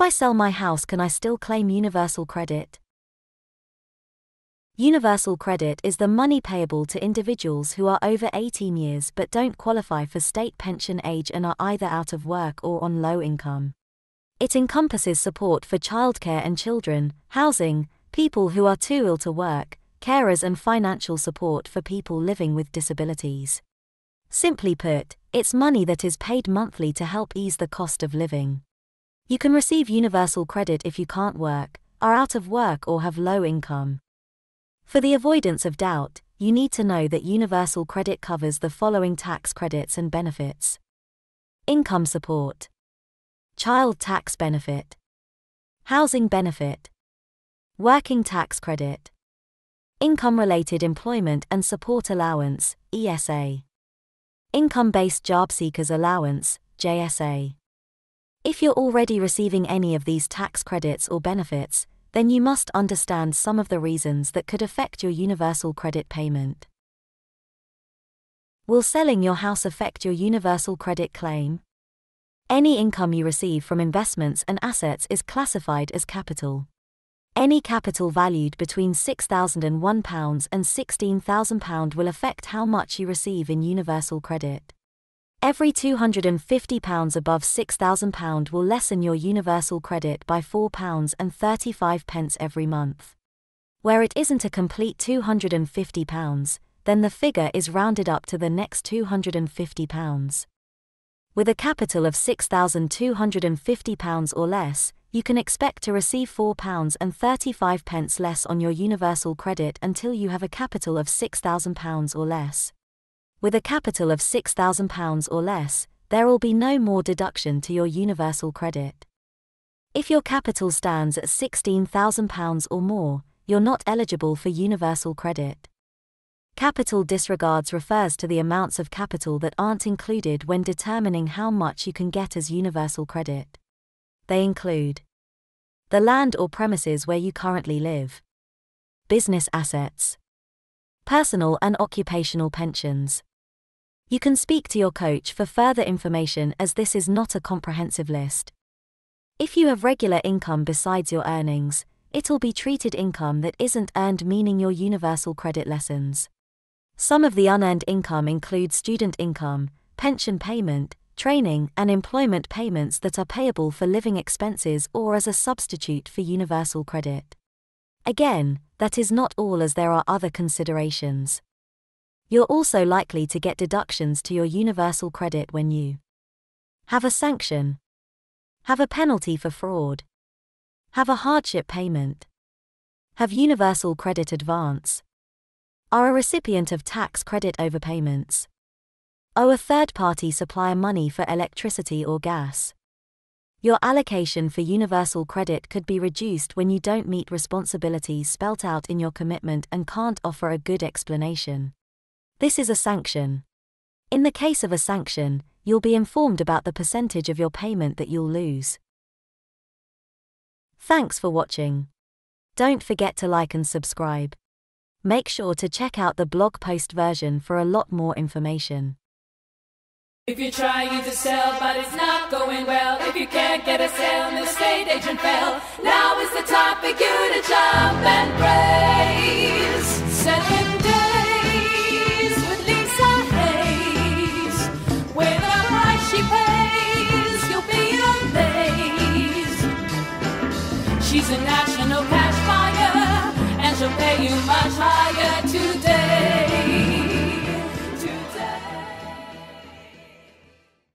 I sell my house, can I still claim universal credit? Universal credit is the money payable to individuals who are over 18 years but don't qualify for state pension age and are either out of work or on low income. It encompasses support for childcare and children, housing, people who are too ill to work, carers, and financial support for people living with disabilities. Simply put, it's money that is paid monthly to help ease the cost of living. You can receive universal credit if you can't work, are out of work, or have low income. For the avoidance of doubt, you need to know that universal credit covers the following tax credits and benefits. Income support, child tax benefit, housing benefit, working tax credit, income related employment and support allowance, ESA, income based job seekers allowance, JSA. If you're already receiving any of these tax credits or benefits, then you must understand some of the reasons that could affect your universal credit payment. Will selling your house affect your universal credit claim? Any income you receive from investments and assets is classified as capital. Any capital valued between £6,001 and £16,000 will affect how much you receive in universal credit. Every £250 above £6,000 will lessen your universal credit by £4.35 pence every month. Where it isn't a complete £250, then the figure is rounded up to the next £250. With a capital of £6,250 or less, you can expect to receive £4.35 pence less on your universal credit until you have a capital of £6,000 or less. With a capital of £6,000 or less, there will be no more deduction to your universal credit. If your capital stands at £16,000 or more, you're not eligible for universal credit. Capital disregards refers to the amounts of capital that aren't included when determining how much you can get as universal credit. They include the land or premises where you currently live, business assets, personal and occupational pensions, you can speak to your coach for further information as this is not a comprehensive list. If you have regular income besides your earnings, it'll be treated income that isn't earned, meaning your universal credit lessens. Some of the unearned income include student income, pension payment, training, and employment payments that are payable for living expenses or as a substitute for universal credit. Again, that is not all as there are other considerations. You're also likely to get deductions to your universal credit when you have a sanction, have a penalty for fraud, have a hardship payment, have universal credit advance, are a recipient of tax credit overpayments, owe a third party supplier money for electricity or gas. Your allocation for universal credit could be reduced when you don't meet responsibilities spelt out in your commitment and can't offer a good explanation. This is a sanction. In the case of a sanction, you'll be informed about the percentage of your payment that you'll lose. Thanks for watching. Don't forget to like and subscribe. Make sure to check out the blog post version for a lot more information. If you're trying to sell but it's not going well, if you can't get a sale the estate agent fell, now is the time for you to jump and praise. Seven days with Lisa Hayes, where the price she pays, you'll be amazed. She's a national cash buyer, and she'll pay you much higher today.